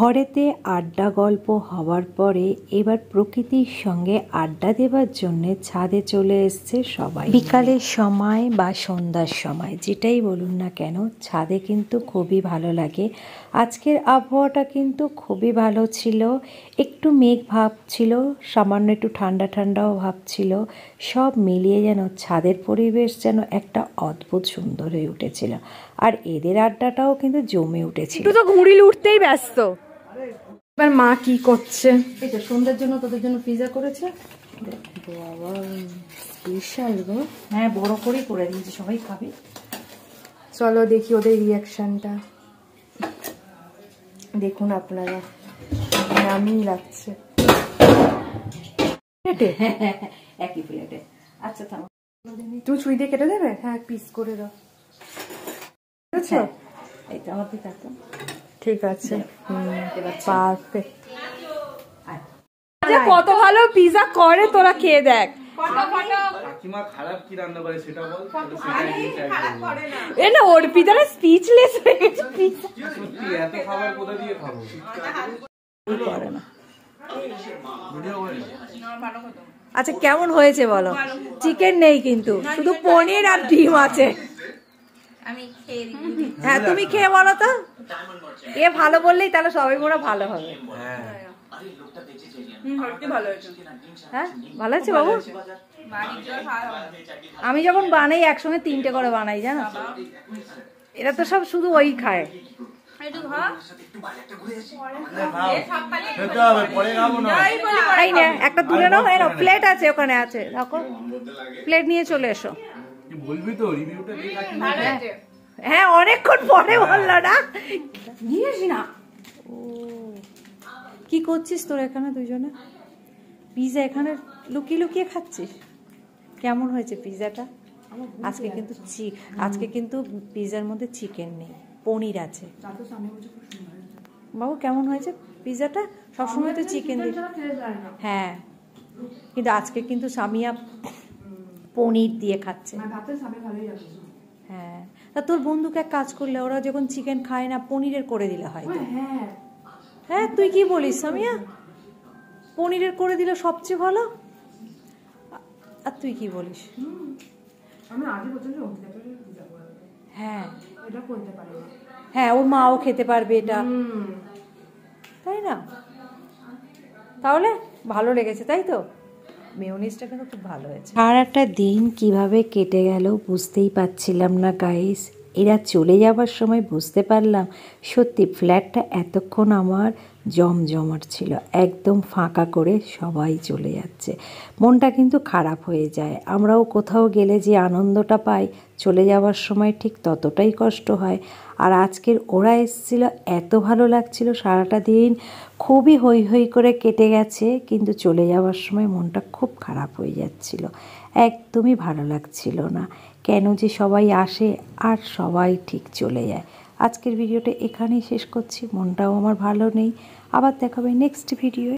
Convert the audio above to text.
ঘরেতে আড্ডা গল্প হওয়ার পরে এবার প্রকৃতির সঙ্গে আড্ডা দেবার জন্যে ছাদে চলে এসছে সবাই বিকালের সময় বা সন্ধ্যার সময় যেটাই বলুন না কেন ছাদে কিন্তু খুবই ভালো লাগে। আজকের আবহাওয়াটা কিন্তু খুবই ভালো ছিল। একটু মেঘ ভাব ছিল সামান্য একটু ঠান্ডা ঠান্ডাও ভাব ছিল। সব মিলিয়ে যেন ছাদের পরিবেশ যেন একটা অদ্ভুত সুন্দর হয়ে উঠেছিল। আর এদের আড্ডাটাও কিন্তু জমে উঠেছিল। তো ঘুড়ি উঠতেই ব্যস্ত। এবার মা কি করছে? এই তো সন্ধ্যার জন্য তোদের জন্য পিজা করেছে। বাবা স্পেশাল গো। হ্যাঁ বড় করেই করে দিয়েছি সবাই খাবে। চলো দেখি ওদের রিয়াকশনটা দেখুন আপনারা নামই লাগছে। একই প্লেটে। আচ্ছা থামো। তুমি ছুরি দিয়ে কেটে দেবে? হ্যাঁ পিস করে দাও। বুঝেছ? এই তো আমার দিকে। ঠিক আছে। পারফেক্ট আয়। কত ভালো পিজা করে তোরা খেয়ে দেখ। স্পিচলেস গেছে pizza। সত্যি এত খাবার কোথা দিয়ে খাব? করে না। আচ্ছা কেমন হয়েছে বলো? চিকেন নেই কিন্তু শুধু পনির আর ডিম আছে। হ্যাঁ তুমি খেয়ে বলো তো। এ ভালো বললেই তাহলে সবাই মোরা ভালো হবে। হ্যাঁ। হ্যাঁ ভালো আছে বাবু? আমি যখন বানাই একসঙ্গে তিনটে করে বানাই জানো? এরা তো সব শুধু ওই খায়। খেতে হবে পরে খাব না। একটা তুলে নাও প্লেট আছে ওখানে আছে রাখো। প্লেট নিয়ে চলে এসো। বলবি তো? রিভিউটা হ্যাঁ অনেকক্ষণ পরে বলল না। নিয়েছি না। ও। কি করছিস তোর এখানে দুজনে? পিজা এখানে লুকিয়ে লুকিয়ে খাচ্ছিস? কেমন হয়েছে পিজাটা? আজকে কিন্তু চি আজকে কিন্তু পিজার মধ্যে চিকেন নেই পনির আছে। বাবু কেমন হয়েছে পিজাটা? সবসময় তো চিকেন হ্যাঁ। কিন্তু আজকে কিন্তু সামিয়া পনির দিয়ে খাচ্ছে। হ্যাঁ। তা তোর বন্ধুকে এক কাজ করলে ওরা যখন চিকেন খায় না পনিরের করে দিলে হয় তো? হ্যাঁ। তুই কি বলিস সামিয়া? পনিরের করে দিলে সবচেয়ে ভালো? আর তুই কি বলিস? হ্যাঁ। হ্যাঁ ওর মাও খেতে পারবে এটা। তাই না? তাহলে ভালো লেগেছে তাই তো? মেয়নিজটা কিন্তু খুব ভালো হয়েছে। আর একটা দিন কীভাবে কেটে গেল বুঝতেই পারছিলাম না গাইস এরা চলে যাবার সময় বুঝতে পারলাম। সত্যি ফ্ল্যাটটা এতক্ষণ আমার জমজমাট ছিল। একদম ফাঁকা করে সবাই চলে যাচ্ছে। মনটা কিন্তু খারাপ হয়ে যায়। আমরাও কোথাও গেলে যে আনন্দটা পাই, চলে যাওয়ার সময় ঠিক ততটাই কষ্ট হয়। আর আজকের ওরা এসেছিল, এত ভালো লাগছিল, সারাটা দিন খুবই হই হই করে কেটে গেছে, কিন্তু চলে যাওয়ার সময় মনটা খুব খারাপ হয়ে যাচ্ছিল। একদমই ভালো লাগছিল না। কেন যে সবাই আসে আর সবাই ঠিক চলে যায়। আজকের ভিডিওটা এখানেই শেষ করছি। মনটাও আমার ভালো নেই। আবার দেখাবে নেক্সট ভিডিও